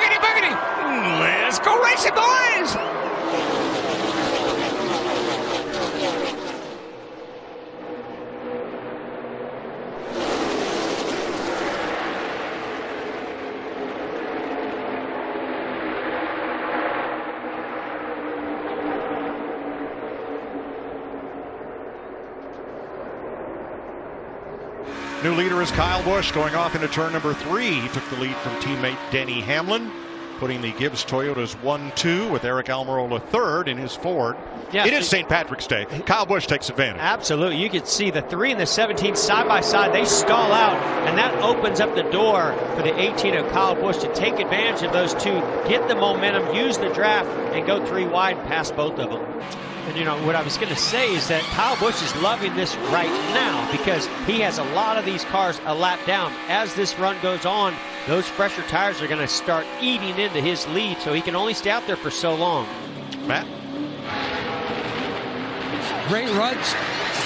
boogity, boogity. Mm, let's go racing, boys. New leader is Kyle Busch going off into turn number three. He took the lead from teammate Denny Hamlin, putting the Gibbs Toyotas 1 2 with Eric Almirola third in his Ford. Yeah, it is St. Patrick's Day. Kyle Busch takes advantage. Absolutely. You can see the 3 and the 17 side by side. They stall out, and that opens up the door for the 18 of Kyle Busch to take advantage of those two, get the momentum, use the draft, and go three wide past both of them. And you know what I was going to say is that Kyle Busch is loving this right now because he has a lot of these cars a lap down. As this run goes on, those fresher tires are going to start eating into his lead, so he can only stay out there for so long. Matt? Great runs.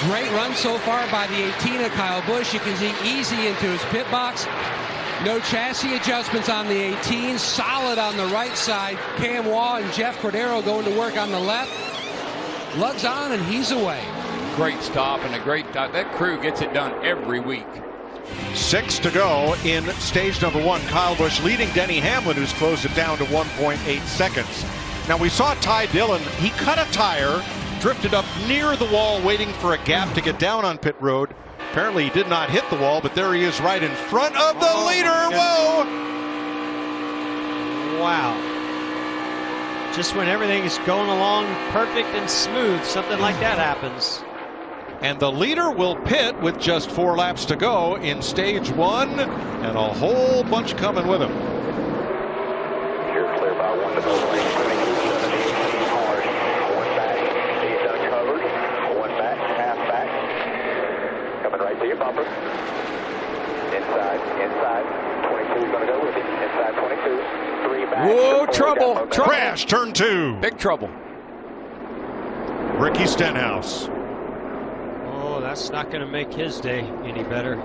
Great run so far by the 18 of Kyle Busch. You can see easy into his pit box. No chassis adjustments on the 18. Solid on the right side. Cam Waugh and Jeff Cordero going to work on the left. Lugs on and he's away. Great stop and a great that crew gets it done every week. Six to go in stage number one. Kyle Busch leading Denny Hamlin, who's closed it down to 1.8 seconds. Now we saw Ty Dillon. He cut a tire, drifted up near the wall, waiting for a gap to get down on pit road. Apparently he did not hit the wall, but there he is right in front of the Oh, leader. Whoa! Wow. Just when everything is going along perfect and smooth, something like that happens. And the leader will pit with just four laps to go in stage one, and a whole bunch coming with him. You're clear by one to go lane. 22, 17 cars. One back. He's uncovered. One back. Half back. Coming right to your bumper. Inside. Inside. 22 is going to go with you. Inside 22. Three back. Whoa, trouble, trouble. Crash, turn two. Big trouble. Ricky Stenhouse. Oh, that's not going to make his day any better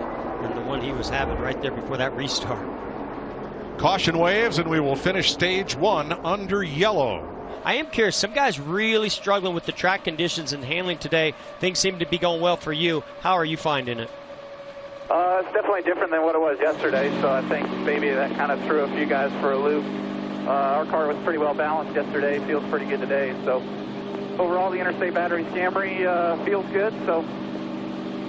than the one he was having right there before that restart. Caution waves, and we will finish stage one under yellow. I am curious. Some guys really struggling with the track conditions and handling today. Things seem to be going well for you. How are you finding it? Uh, it's definitely different than what it was yesterday, so I think maybe that kind of threw a few guys for a loop. Uh, our car was pretty well balanced yesterday, feels pretty good today. So overall, the Interstate Batteries Camry uh, feels good. So,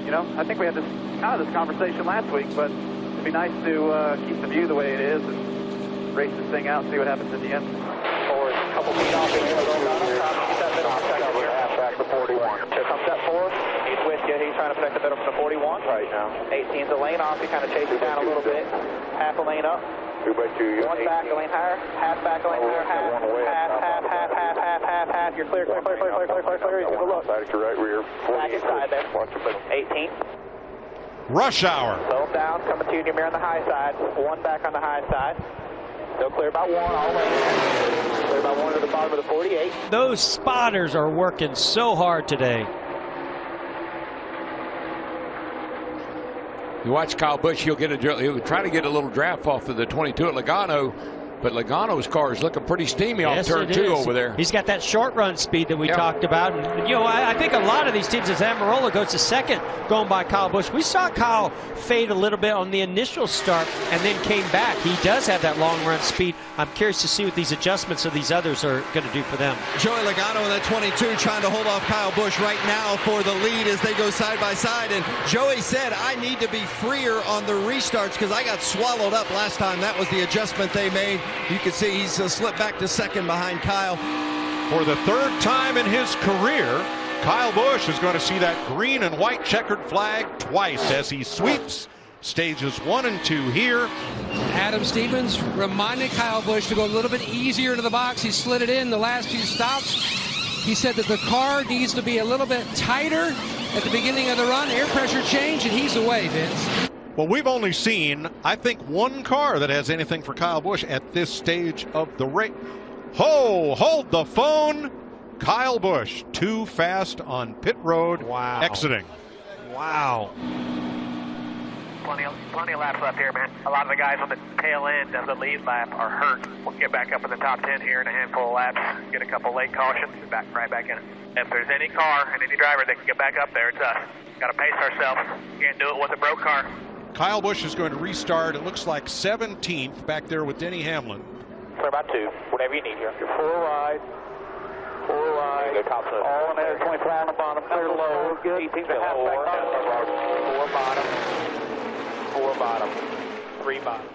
you know, I think we had this kind of this conversation last week, but it'd be nice to uh, keep the view the way it is and race this thing out, see what happens at the end. Forward. A couple feet off in here. Keep that middle second here. Half back to 41. Here comes that four. He's trying to protect the middle from the 41. Right now. 18's the lane off. He kind of chases down a little bit. Half a lane up. Two by two. One 18. back a lane higher. Half back a lane higher. Oh, half, half, half, half, half, half, half, half. You're clear, clear, clear, clear, clear, clear, clear, clear. He's going to look. Back to right rear. Back inside there. Watch him. 18. Rush hour. Bone down, coming to you near on the high side. One back on the high side. Still clear by one, all lanes. Clear by one to the bottom of the 48. Those spotters are working so hard today. You watch Kyle Busch, he'll get a he'll try to get a little draft off of the 22 at Logano, but Logano's car is looking pretty steamy off Yes, turn two is. over there. He's got that short run speed that we Yep. talked about. And, you know, I, I think a lot of these teams, as Almirola goes to second, going by Kyle Busch. We saw Kyle fade a little bit on the initial start and then came back. He does have that long run speed. I'm curious to see what these adjustments of these others are going to do for them. Joey Logano in that 22 trying to hold off Kyle Busch right now for the lead as they go side by side. And Joey said, I need to be freer on the restarts because I got swallowed up last time. That was the adjustment they made. You can see he's uh, slipped back to second behind Kyle. For the third time in his career, Kyle Busch is going to see that green and white checkered flag twice as he sweeps stages one and two here. Adam Stevens reminded Kyle Busch to go a little bit easier into the box. He slid it in the last few stops. He said that the car needs to be a little bit tighter at the beginning of the run. Air pressure change, and he's away, Vince. Well, we've only seen, I think, one car that has anything for Kyle Busch at this stage of the race. Ho, hold the phone. Kyle Busch, too fast on pit road, Wow. exiting. Wow. Plenty of, plenty of laps left here, man. A lot of the guys on the tail end of the lead lap are hurt. We'll get back up in the top 10 here in a handful of laps, get a couple late cautions, and back right back in it. If there's any car and any driver that can get back up there, it's uh, us. Got to pace ourselves. Can't do it with a broke car. Kyle Busch is going to restart. It looks like 17th back there with Denny Hamlin. Clear about two. Whatever you need here. You're four wide. Four wide. Go top side. All in there, 24 on the bottom, clear low. Good. 18 The half four, back on. four bottom, four bottom, three bottom.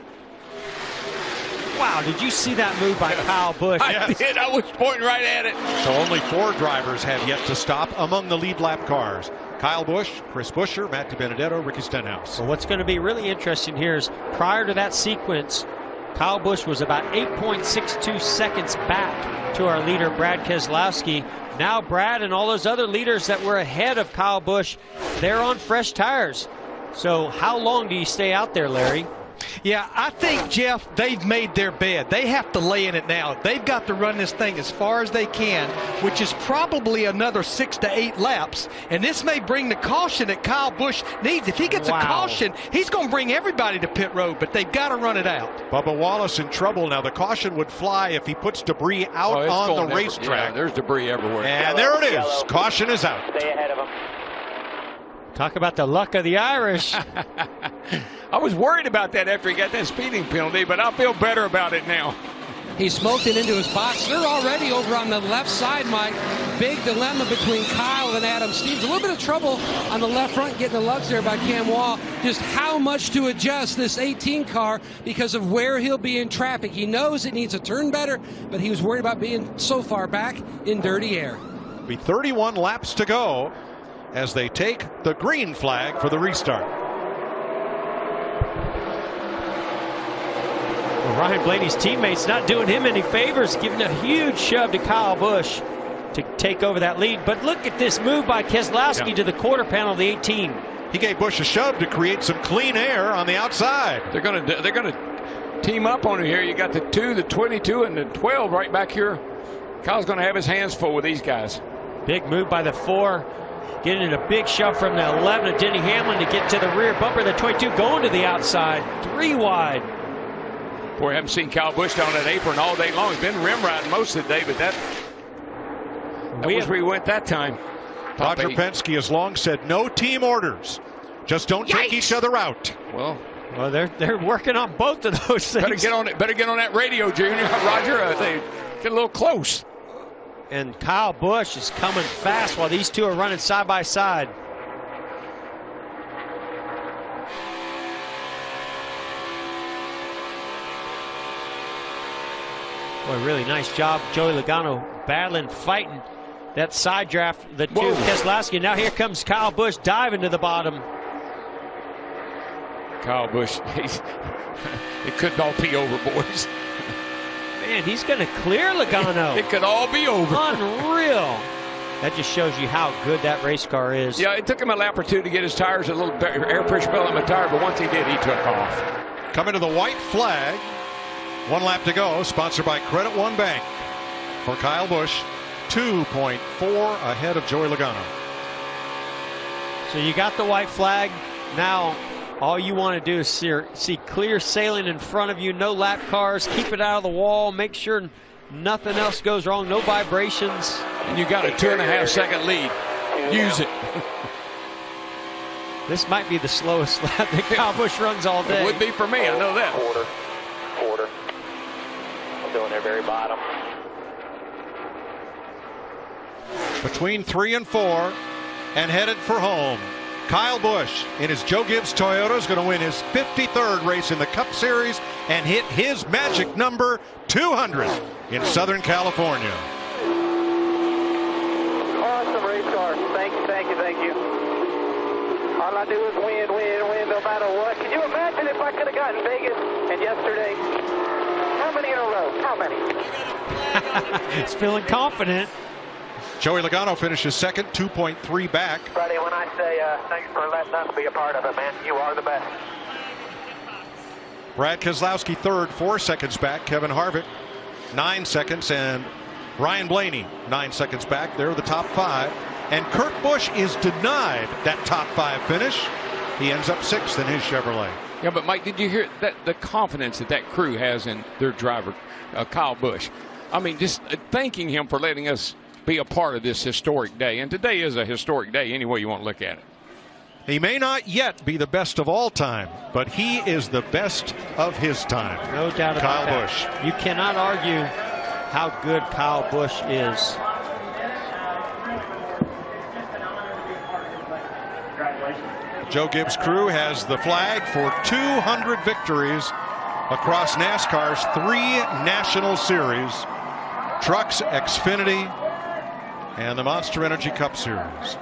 Wow, did you see that move by Kyle Busch? I did. I was pointing right at it. So only four drivers have yet to stop among the lead lap cars. Kyle Busch, Chris Buescher, Matt DiBenedetto, Ricky Stenhouse. Well, what's going to be really interesting here is prior to that sequence, Kyle Busch was about 8.62 seconds back to our leader, Brad Keselowski. Now, Brad and all those other leaders that were ahead of Kyle Busch, they're on fresh tires. So, how long do you stay out there, Larry? Yeah, I think, Jeff, they've made their bed. They have to lay in it now. They've got to run this thing as far as they can, which is probably another six to eight laps. And this may bring the caution that Kyle Busch needs. If he gets Wow. a caution, he's going to bring everybody to pit road, but they've got to run it out. Bubba Wallace in trouble now. The caution would fly if he puts debris out Oh, on the every- racetrack. Yeah, there's debris everywhere. and there it is. Caution is out. Stay ahead of them. Talk about the luck of the Irish. I was worried about that after he got that speeding penalty, but I feel better about it now. He smoked it into his box. They're already over on the left side, Mike. Big dilemma between Kyle and Adam Stevens. A little bit of trouble on the left front getting the lugs there by Cam Waugh. Just how much to adjust this 18 car because of where he'll be in traffic. He knows it needs a turn better, but he was worried about being so far back in dirty air. Be 31 laps to go as they take the green flag for the restart. Ryan Blaney's teammates not doing him any favors, giving a huge shove to Kyle Busch to take over that lead. But look at this move by Keselowski Yeah. to the quarter panel of the 18. He gave Busch a shove to create some clean air on the outside. They're gonna they're gonna team up on it here. You got the two, the 22, and the 12 right back here. Kyle's gonna have his hands full with these guys. Big move by the four. Getting a big shove from the 11 of Denny Hamlin to get to the rear bumper. The 22 going to the outside. Three wide. Boy, I haven't seen Kyle Busch down that apron all day long. He's been rim riding most of the day, but that, that We was where he went that time. Top Roger eight. Penske has long said no team orders. Just don't take each other out. Well, Well, they're they're working on both of those things. better get on it. Better get on that radio, Junior. Roger, uh, they get a little close. And Kyle Busch is coming fast while these two are running side by side. Boy, really nice job. Joey Logano battling, fighting that side draft, the two Whoa. Keselowski. Now here comes Kyle Busch diving to the bottom. Kyle Busch, he's, it could all be over, boys. Man, he's going to clear Logano. It could all be over. Unreal. That just shows you how good that race car is. Yeah, it took him a lap or two to get his tires a little bit- air pressure built on the tire, but once he did, he took off. Coming to the white flag. One lap to go. Sponsored by Credit One Bank. For Kyle Busch, 2.4 ahead of Joey Logano. So you got the white flag. Now all you want to do is see, see clear sailing in front of you, no lap cars, keep it out of the wall, make sure nothing else goes wrong, no vibrations. And you got a two and a half second lead. Use it. This might be the slowest lap that Kyle Busch runs all day. It day. would be for me. I know that. Quarter, quarter. I'm doing their very bottom. Between three and four and headed for home. Kyle Busch in his Joe Gibbs Toyota is going to win his 53rd race in the Cup Series and hit his magic number 200 in Southern California. Awesome race car. Thank you, thank you, thank you. All I do is win, win, win, no matter what. Can you imagine if I could have gotten Vegas and yesterday? How many in a row? How many? He's feeling confident. Joey Logano finishes second, 2.3 back. Buddy, when I say uh, thanks for letting us be a part of it, man, you are the best. Brad Keselowski third, four seconds back. Kevin Harvick, nine seconds. And Ryan Blaney, nine seconds back. They're the top five. And Kurt Busch is denied that top five finish. He ends up sixth in his Chevrolet. Yeah, but Mike, did you hear that the confidence that that crew has in their driver, uh, Kyle Busch? I mean, just uh, thanking him for letting us be a part of this historic day. And today is a historic day, any way you want to look at it. He may not yet be the best of all time, but he is the best of his time. No doubt about it. Kyle about Busch. that. You cannot argue how good Kyle Busch is. Joe Gibbs' crew has the flag for 200 victories across NASCAR's three national series Trucks, Xfinity, and the Monster Energy Cup Series.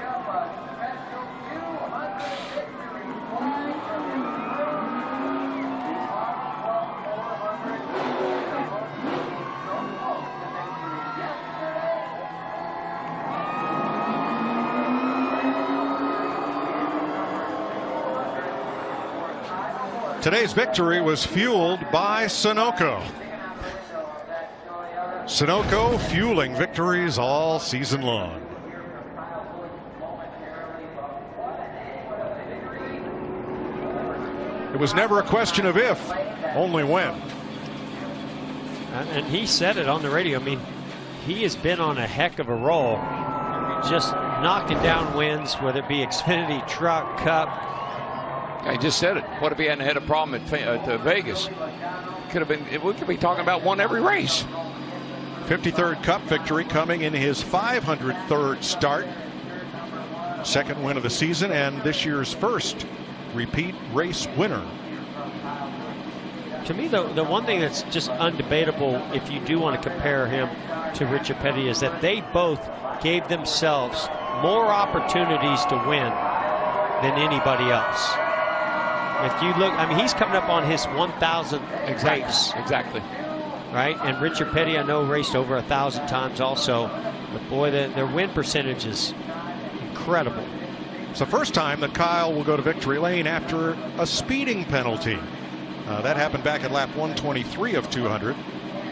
Today's victory was fueled by Sunoco. Sunoco fueling victories all season long. It was never a question of if, only when. And he said it on the radio. I mean, he has been on a heck of a roll. Just knocking down wins, whether it be Xfinity, Truck, Cup. I just said it. What if he hadn't had a problem at, Fa- at uh, Vegas? Could have been. We could be talking about one every race. 53rd Cup victory coming in his 503rd start. Second win of the season and this year's first repeat race winner. To me, the, the one thing that's just undebatable, if you do want to compare him to Richard Petty, is that they both gave themselves more opportunities to win than anybody else. If you look, I mean, he's coming up on his 1,000th race. Exactly. Right? And Richard Petty, I know, raced over a thousand times also. But boy, the, their win percentage is incredible. It's the first time that Kyle will go to victory lane after a speeding penalty. Uh, that happened back at lap 123 of 200.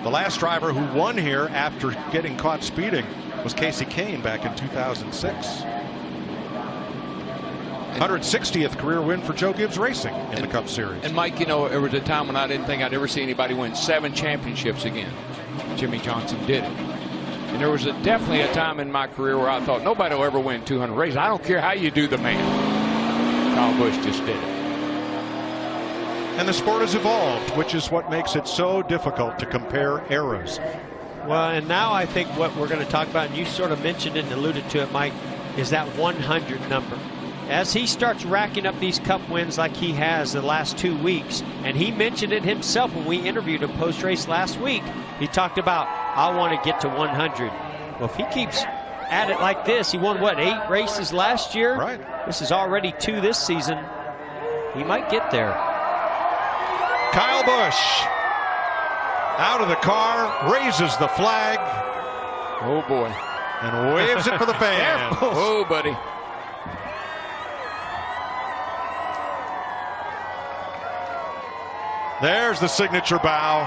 The last driver who won here after getting caught speeding was Kasey Kahne back in 2006. 160th career win for Joe Gibbs Racing in the Cup Series. And Mike, you know, there was a time when I didn't think I'd ever see anybody win seven championships again. Jimmie Johnson did it. And there was a, definitely a time in my career where I thought nobody will ever win 200 races. I don't care how you do the math. Kyle Busch just did it. And the sport has evolved, which is what makes it so difficult to compare eras. Well, and now I think what we're going to talk about, and you sort of mentioned it and alluded to it, Mike, is that 100 number. As he starts racking up these cup wins like he has the last two weeks, and he mentioned it himself when we interviewed him post race last week, he talked about, I want to get to 100. Well, if he keeps at it like this, he won what, eight races last year? Right. This is already two this season. He might get there. Kyle Busch out of the car, raises the flag, Oh, boy. and waves it for the fans. Oh, buddy. There's the signature bow.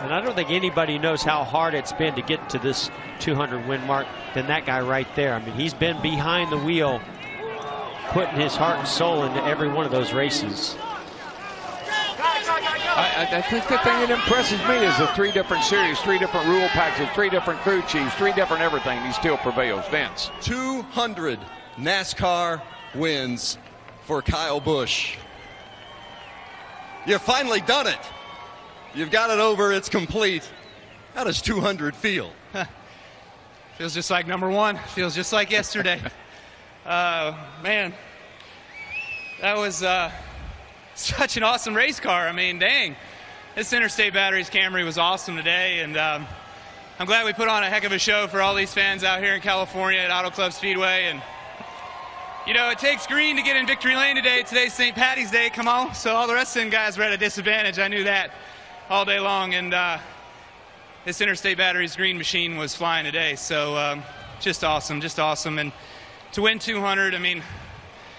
And I don't think anybody knows how hard it's been to get to this 200 win mark than that guy right there. I mean, he's been behind the wheel, putting his heart and soul into every one of those races. I, I, I think the thing that impresses me is the three different series, three different rule packages, three different crew chiefs, three different everything. He still prevails. Vince. 200 NASCAR wins for Kyle Busch. You've finally done it. You've got it over. It's complete. How does 200 feel? Feels just like number one. Feels just like yesterday. uh, man, that was uh, such an awesome race car. I mean, dang. This Interstate Batteries Camry was awesome today, and um, I'm glad we put on a heck of a show for all these fans out here in California at Auto Club Speedway. And you know, it takes green to get in victory lane today. Today's St. Patty's Day. Come on. So all the rest of them guys were at a disadvantage. I knew that all day long, and uh, this Interstate Batteries green machine was flying today. So um, just awesome, just awesome. And to win 200, I mean,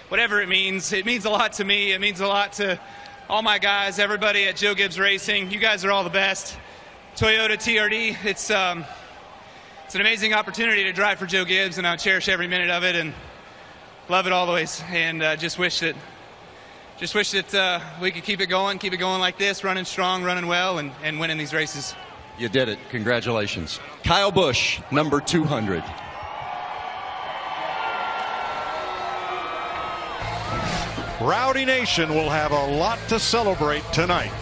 whatever it means, it means a lot to me. It means a lot to all my guys, everybody at Joe Gibbs Racing. You guys are all the best. Toyota TRD, it's um, it's an amazing opportunity to drive for Joe Gibbs, and I cherish every minute of it. And love it always, and uh, just wish that just wish that uh, we could keep it going, keep it going like this, running strong, running well, and, and winning these races. You did it. Congratulations. Kyle Busch, number 200. Rowdy Nation will have a lot to celebrate tonight.